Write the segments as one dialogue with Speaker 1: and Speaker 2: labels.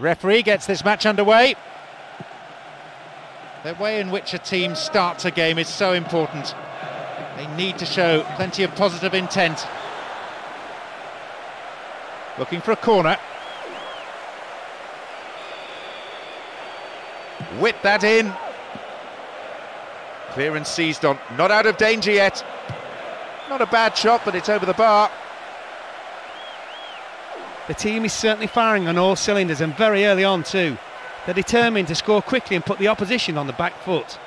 Speaker 1: Referee gets this match underway. The way in which a team starts a game is so important. They need to show plenty of positive intent. Looking for a corner. Whip that in. Clearance seized on, not out of danger yet. Not a bad shot, but it's over the bar.
Speaker 2: The team is certainly firing on all cylinders and very early on too. They're determined to score quickly and put the opposition on the back foot.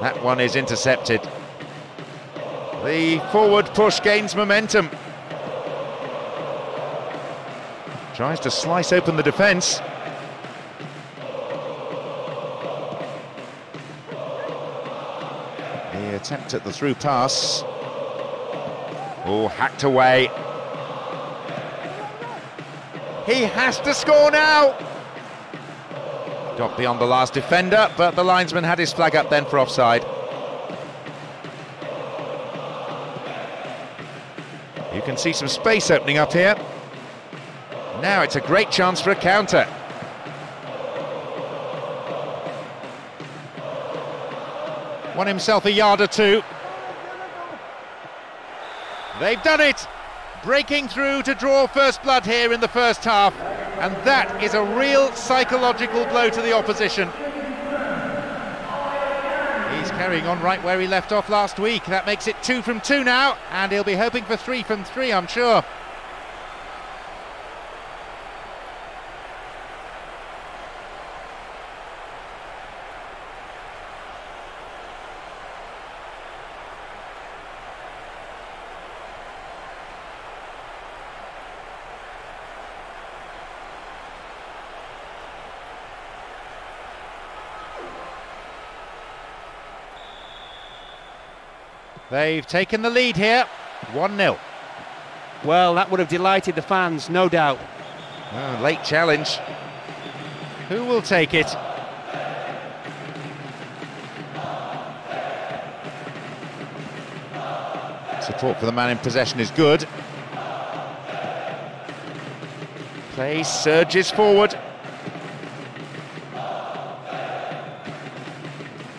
Speaker 1: That one is intercepted. The forward push gains momentum. Tries to slice open the defence. Attempt at the through pass. Oh, hacked away. He has to score now! Got beyond the last defender, but the linesman had his flag up then for offside. You can see some space opening up here. Now it's a great chance for a counter. Won himself a yard or two. They've done it! Breaking through to draw first blood here in the first half and that is a real psychological blow to the opposition. He's carrying on right where he left off last week. That makes it two from two now, and he'll be hoping for three from three, I'm sure. They've taken the lead here, 1-0.
Speaker 2: Well, that would have delighted the fans, no doubt.
Speaker 1: Oh, late challenge. Who will take it? Support for the man in possession is good. Play surges forward.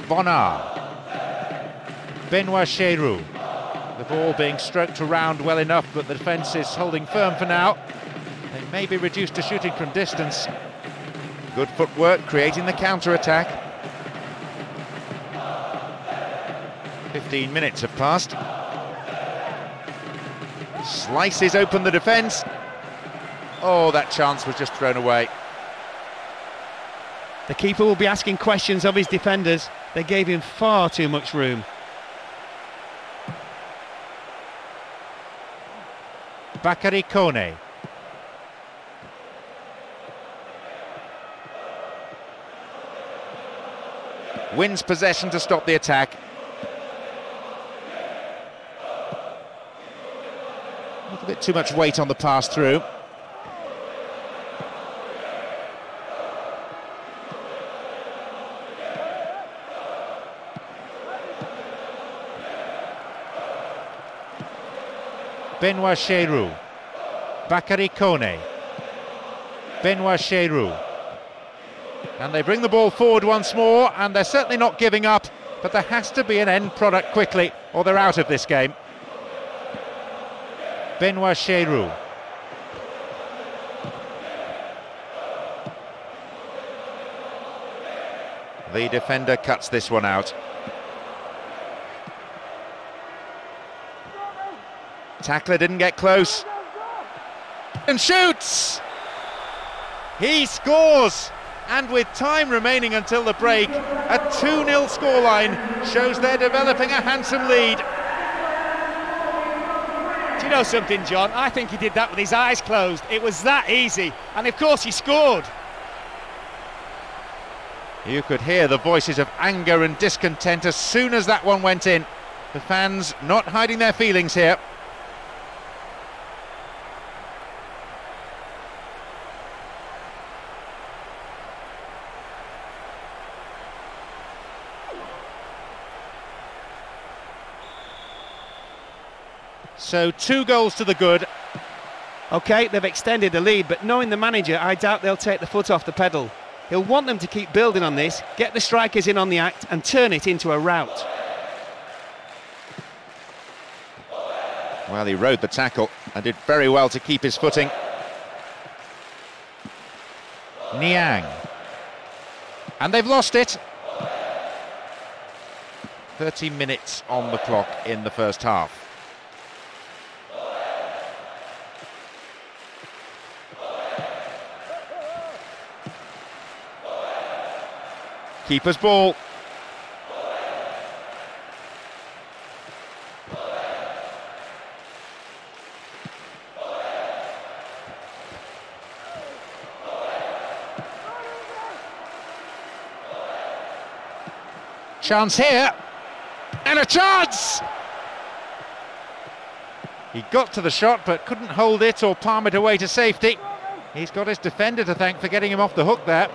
Speaker 1: Bonnart. Benoit Cheyrou. The ball being stroked around well enough, but the defence is holding firm for now. They may be reduced to shooting from distance. Good footwork, creating the counter-attack. 15 minutes have passed. Slices open the defence. Oh, that chance was just thrown away.
Speaker 2: The keeper will be asking questions of his defenders. They gave him far too much room.
Speaker 1: Bakary Kone. Wins possession to stop the attack. A little bit too much weight on the pass through. Benoit Cheyrou. Bakary Kone. Benoit Cheyrou. And they bring the ball forward once more, and they're certainly not giving up, but there has to be an end product quickly, or they're out of this game. Benoit Cheyrou. The defender cuts this one out. Tackler didn't get close. And shoots! He scores! And with time remaining until the break, a 2-0 scoreline shows they're developing a handsome lead.
Speaker 2: Do you know something, John? I think he did that with his eyes closed. It was that easy. And of course he scored.
Speaker 1: You could hear the voices of anger and discontent as soon as that one went in. The fans not hiding their feelings here. So two goals to the good.
Speaker 2: OK, they've extended the lead, but knowing the manager, I doubt they'll take the foot off the pedal. He'll want them to keep building on this, get the strikers in on the act, and turn it into a rout.
Speaker 1: Well, he rode the tackle and did very well to keep his footing. Niang. And they've lost it. 30 minutes on the clock in the first half. Keeper's ball. Chance here. And a chance! He got to the shot but couldn't hold it or palm it away to safety. He's got his defender to thank for getting him off the hook there.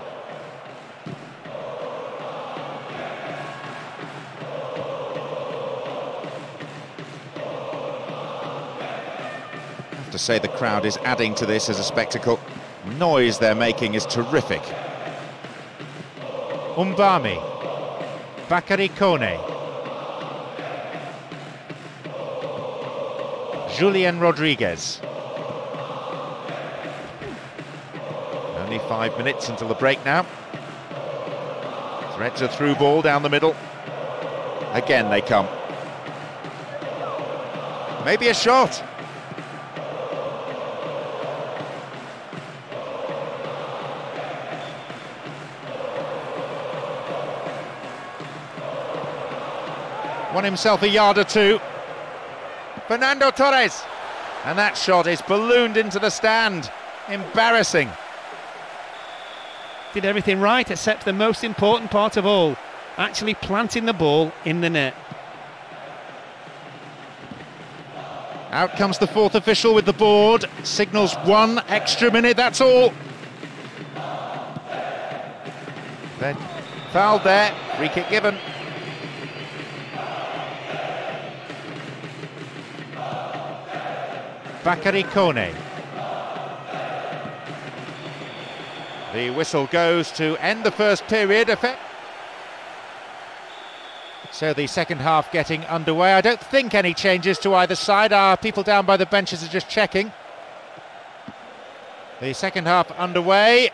Speaker 1: To say the crowd is adding to this as a spectacle. Noise they're making is terrific. M'Bami Bakary Kone. Julien Rodriguez. Only five minutes until the break now. Threads a through ball down the middle. Again they come. Maybe a shot. Won himself a yard or two. Fernando Torres. And that shot is ballooned into the stand. Embarrassing.
Speaker 2: Did everything right except the most important part of all, actually planting the ball in the net.
Speaker 1: Out comes the fourth official with the board, signals one extra minute, that's all. Then fouled there, free kick given. Bakary Kone. The whistle goes to end the first period. Effect. So the second half getting underway. I don't think any changes to either side. Our people down by the benches are just checking. The second half underway.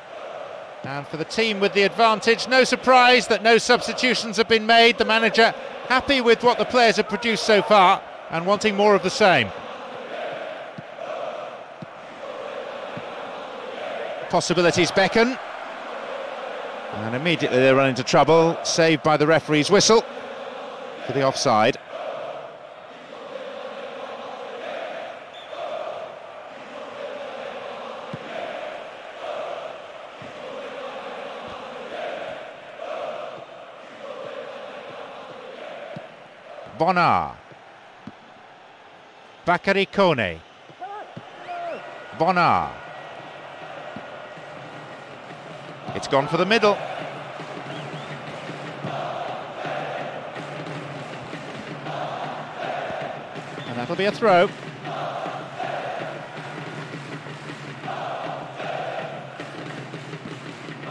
Speaker 1: And for the team with the advantage, no surprise that no substitutions have been made. The manager happy with what the players have produced so far and wanting more of the same. Possibilities beckon. And immediately they run into trouble, saved by the referee's whistle for the offside. Bonnart. Bakary Kone. Bonnart. It's gone for the middle. And that'll be a throw.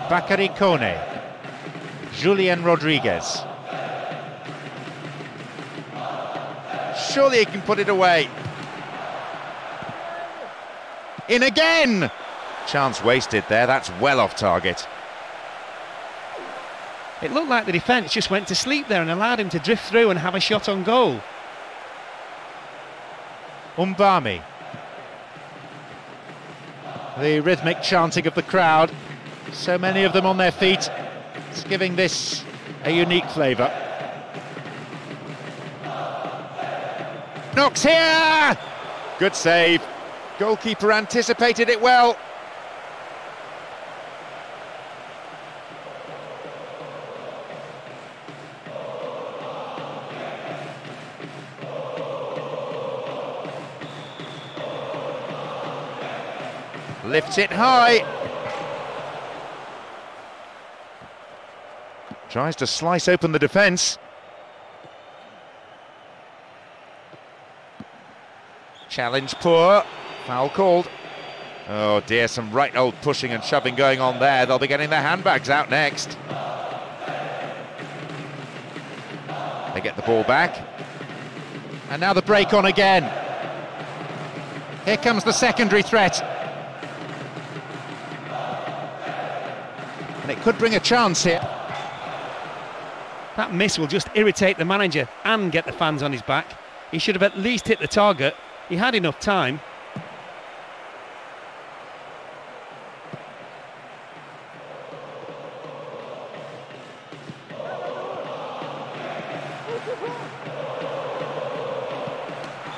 Speaker 1: Bakary Kone. Julien Rodriguez. Surely he can put it away. In again! Chance wasted there, that's well off target.
Speaker 2: It looked like the defence just went to sleep there and allowed him to drift through and have a shot on goal.
Speaker 1: M'Bami. The rhythmic chanting of the crowd. So many of them on their feet. It's giving this a unique flavour. Knocks here! Good save. Goalkeeper anticipated it well. Lifts it high. Tries to slice open the defence. Challenge poor. Foul called. Oh dear, some right old pushing and shoving going on there. They'll be getting their handbags out next. They get the ball back. And now the break on again. Here comes the secondary threat. And it could bring a chance here.
Speaker 2: That miss will just irritate the manager and get the fans on his back. He should have at least hit the target. He had enough time.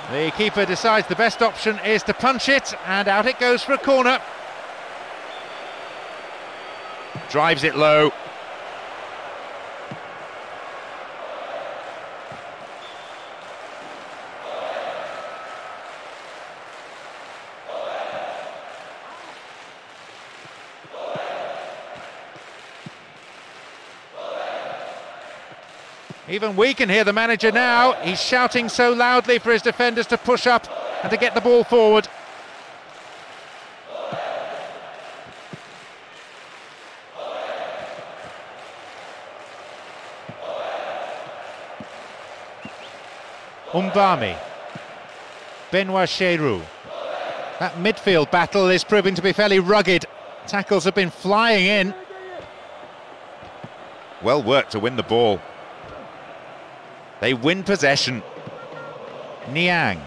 Speaker 1: The keeper decides the best option is to punch it, and out it goes for a corner. Drives it low. Even we can hear the manager now. He's shouting so loudly for his defenders to push up and to get the ball forward. M'Bami. Benoit Cheyrou. That midfield battle is proving to be fairly rugged. Tackles have been flying in. Well worked to win the ball. They win possession. Niang.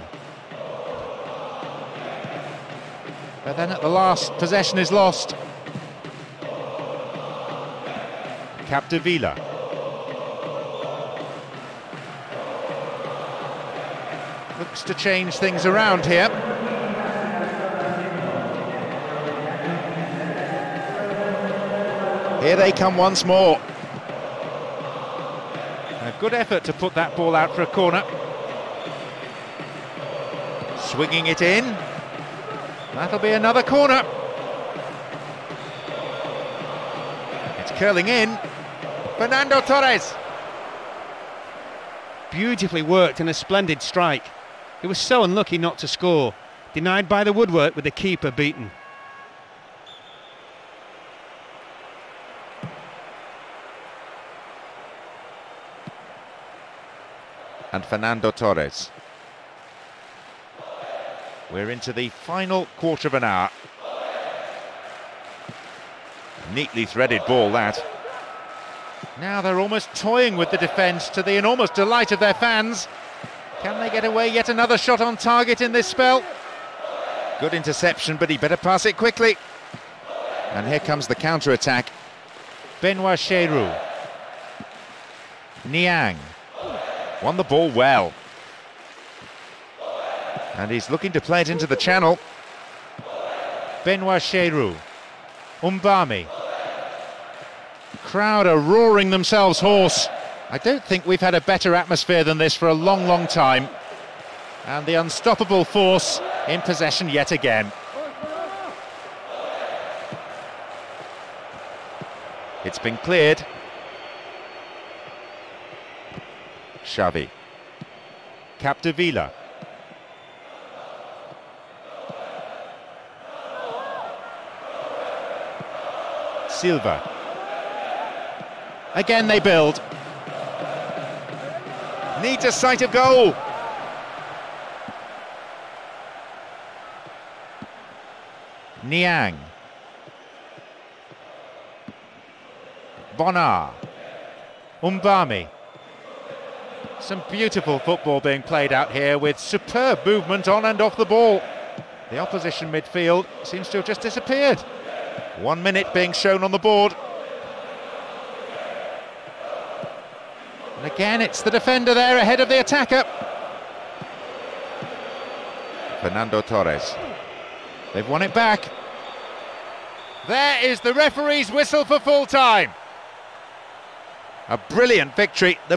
Speaker 1: But then at the last, possession is lost. Capdevila. Looks to change things around here. Here they come once more. A good effort to put that ball out for a corner. Swinging it in. That'll be another corner. It's curling in. Fernando Torres.
Speaker 2: Beautifully worked and a splendid strike. He was so unlucky not to score. Denied by the woodwork with the keeper beaten.
Speaker 1: and Fernando Torres. We're into the final quarter of an hour. Neatly threaded ball that. Now they're almost toying with the defence to the enormous delight of their fans. Can they get away yet another shot on target in this spell? Good interception, but he better pass it quickly. And here comes the counter-attack. Benoit Cheyrou. Niang. Won the ball well. And he's looking to play it into the channel. Benoit Cheyrou. M'Bami. Crowd are roaring themselves hoarse. I don't think we've had a better atmosphere than this for a long, long time. And the unstoppable force in possession yet again. It's been cleared. Xavi. Capdevila. Silva. Again they build. Needs a sight of goal. Niang. Bonnart. M'Bami. Some beautiful football being played out here with superb movement on and off the ball. The opposition midfield seems to have just disappeared. One minute being shown on the board. And again, it's the defender there ahead of the attacker. Fernando Torres. They've won it back. There is the referee's whistle for full time. A brilliant victory. The